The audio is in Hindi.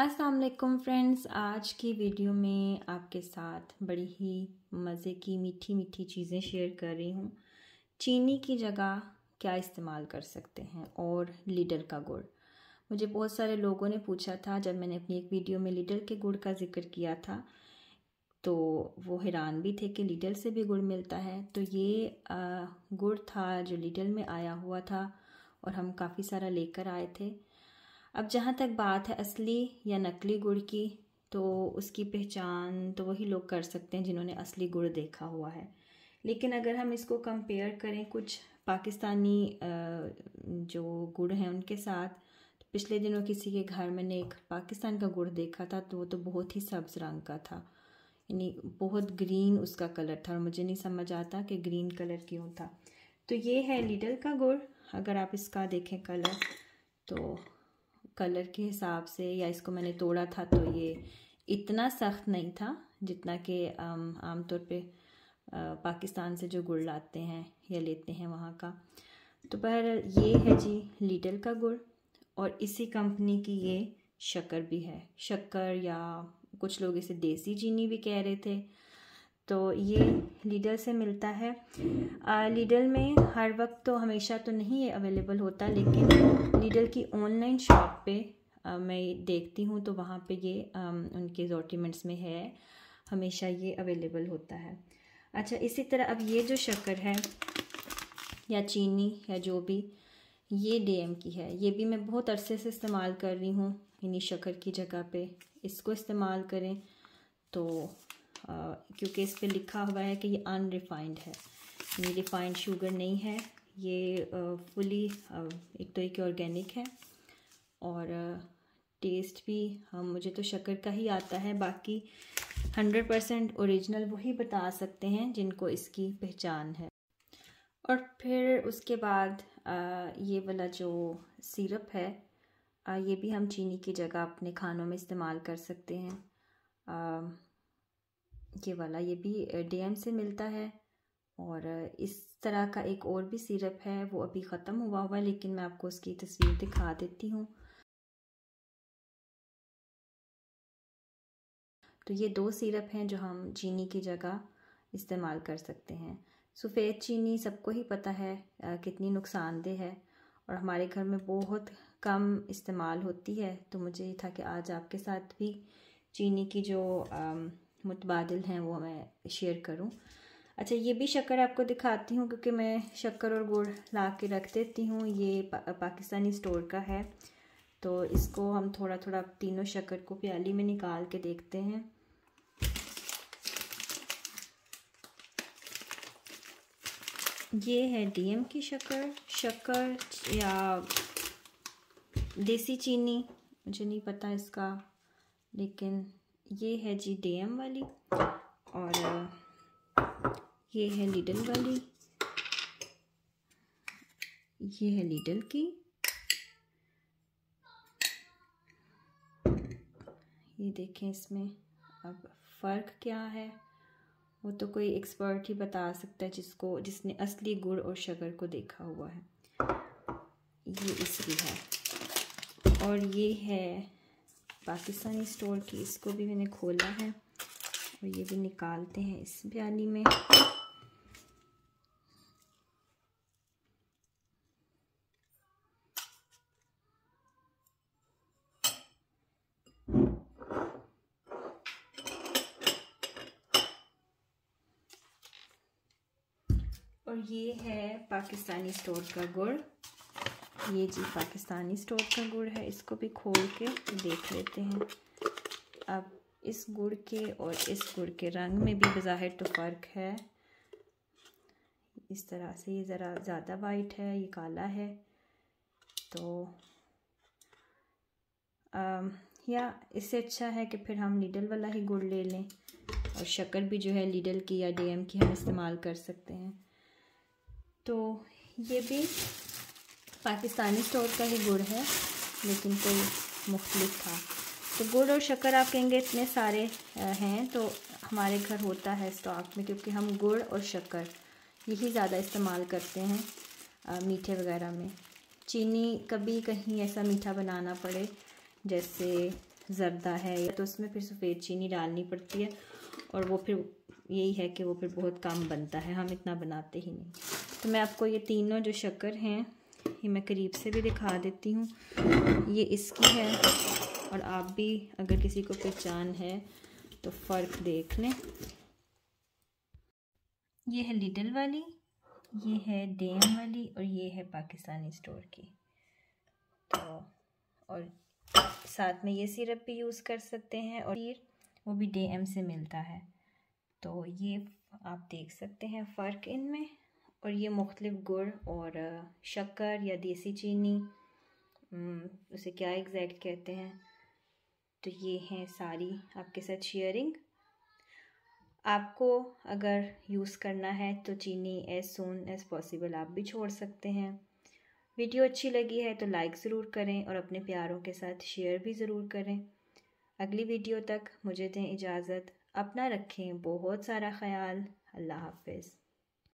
अस्सलाम वालेकुम फ्रेंड्स। आज की वीडियो में आपके साथ बड़ी ही मज़े की, मीठी मीठी चीज़ें शेयर कर रही हूँ। चीनी की जगह क्या इस्तेमाल कर सकते हैं और लीडर का गुड़। मुझे बहुत सारे लोगों ने पूछा था, जब मैंने अपनी एक वीडियो में लीडर के गुड़ का ज़िक्र किया था तो वो हैरान भी थे कि लीडर से भी गुड़ मिलता है। तो ये गुड़ था जो लीडर में आया हुआ था और हम काफ़ी सारा लेकर आए थे। अब जहाँ तक बात है असली या नकली गुड़ की तो उसकी पहचान तो वही लोग कर सकते हैं जिन्होंने असली गुड़ देखा हुआ है। लेकिन अगर हम इसको कंपेयर करें कुछ पाकिस्तानी जो गुड़ हैं उनके साथ तो पिछले दिनों किसी के घर मैंने एक पाकिस्तान का गुड़ देखा था तो वो तो बहुत ही सब्ज़ रंग का था। यानी बहुत ग्रीन उसका कलर था और मुझे नहीं समझ आता कि ग्रीन कलर क्यों था। तो ये है लीडल का गुड़, अगर आप इसका देखें कलर तो कलर के हिसाब से या इसको मैंने तोड़ा था तो ये इतना सख्त नहीं था जितना कि आम तौर पे पाकिस्तान से जो गुड़ लाते हैं या लेते हैं वहाँ का। तो पर ये है जी लीडल का गुड़ और इसी कंपनी की ये शक्कर भी है। शक्कर या कुछ लोग इसे देसी चीनी भी कह रहे थे। तो ये लीडल से मिलता है। लीडल में हर वक्त तो हमेशा तो नहीं अवेलेबल होता लेकिन लीडल की ऑनलाइन शॉप पे आ, मैं देखती हूँ तो वहाँ पे ये आ, उनके डॉक्यूमेंट्स में है हमेशा ये अवेलेबल होता है। अच्छा इसी तरह अब ये जो शक्कर है या चीनी या जो भी ये डीएम की है। ये भी मैं बहुत अरसे से इस्तेमाल कर रही हूँ इन्हीं शक्कर की जगह पे। इसको इस्तेमाल करें तो क्योंकि इस पर लिखा हुआ है कि ये अनरिफाइंड है। ये रिफाइंड शुगर नहीं है, ये फुली एक तो एक ऑर्गेनिक है और टेस्ट भी हम मुझे तो शक्कर का ही आता है, बाकी हंड्रेड परसेंट औरिजिनल वही बता सकते हैं जिनको इसकी पहचान है। और फिर उसके बाद ये वाला जो सिरप है ये भी हम चीनी की जगह अपने खानों में इस्तेमाल कर सकते हैं। ये वाला, ये भी डीएम से मिलता है। और इस तरह का एक और भी सिरप है, वो अभी ख़त्म हुआ हुआ है, लेकिन मैं आपको उसकी तस्वीर दिखा देती हूँ। तो ये दो सिरप हैं जो हम चीनी की जगह इस्तेमाल कर सकते हैं। सफ़ेद चीनी सबको ही पता है कितनी नुकसानदेह है। और हमारे घर में बहुत कम इस्तेमाल होती है तो मुझे ये था कि आज आपके साथ भी चीनी की जो मुतबादल हैं वो मैं शेयर करूँ। अच्छा ये भी शक्कर आपको दिखाती हूँ क्योंकि मैं शक्कर और गुड़ ला के रख देती हूँ। ये पा, पाकिस्तानी स्टोर का है। तो इसको हम थोड़ा थोड़ा तीनों शक्कर को प्याली में निकाल के देखते हैं। ये है डीएम की शक्कर। शक्कर या देसी चीनी मुझे नहीं पता इसका लेकिन ये है जी डीएम वाली और ये है लीडल वाली। ये है लीडल की। ये देखें इसमें अब फ़र्क क्या है। वो तो कोई एक्सपर्ट ही बता सकता है जिसको, जिसने असली गुड़ और शक्कर को देखा हुआ है। ये इसकी है। और ये है पाकिस्तानी स्टोर की, इसको भी मैंने खोला है। और ये भी निकालते हैं इस प्याली में। और ये है पाकिस्तानी स्टोर का गुड़। ये जी पाकिस्तानी स्टोर का गुड़ है इसको भी खोल के देख लेते हैं। अब इस गुड़ के और इस गुड़ के रंग में भी बज़ाहिर तो फ़र्क है। इस तरह से ये ज़रा ज़्यादा वाइट है ये काला है। तो आ, या इससे अच्छा है कि फिर हम लीडल वाला ही गुड़ ले लें और शक्कर भी जो है लीडल की या डीएम की हम इस्तेमाल कर सकते हैं। तो ये भी पाकिस्तानी स्टोर का ही गुड़ है, लेकिन कोई मुख्तलिफ़ था। तो गुड़ और शक्कर आप कहेंगे इतने सारे हैं तो हमारे घर होता है स्टॉक में, क्योंकि हम गुड़ और शक्कर यही ज़्यादा इस्तेमाल करते हैं मीठे वगैरह में। चीनी कभी कहीं ऐसा मीठा बनाना पड़े, जैसे ज़रदा है तो उसमें फिर सफ़ेद चीनी डालनी पड़ती है, और वो फिर यही है कि वो फिर बहुत कम बनता है, हम इतना बनाते ही नहीं। तो मैं आपको ये तीनों जो शक्कर हैं ये मैं करीब से भी दिखा देती हूँ। ये इसकी है और आप भी अगर किसी को पहचान है तो फ़र्क देख लें। ये है लिडल वाली, ये है डेम वाली और ये है पाकिस्तानी स्टोर की। तो और साथ में ये सिरप भी यूज़ कर सकते हैं और वो भी डे एम से मिलता है। तो ये आप देख सकते हैं फ़र्क इनमें। और ये मुख्तलिफ़ गुड़ और शक्कर या देसी चीनी उसे क्या एग्जैक्ट कहते हैं? तो ये हैं सारी आपके साथ शेयरिंग आपको अगर यूज़ करना है तो चीनी एज सुन एज़ पॉसिबल आप भी छोड़ सकते हैं. वीडियो अच्छी लगी है तो लाइक ज़रूर करें और अपने प्यारों के साथ शेयर भी ज़रूर करें. अगली वीडियो तक मुझे दें इजाज़त. अपना रखें बहुत सारा ख्याल. अल्लाह हाफिज़.